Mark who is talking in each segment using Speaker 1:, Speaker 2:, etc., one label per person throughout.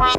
Speaker 1: Yeah.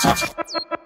Speaker 2: touch.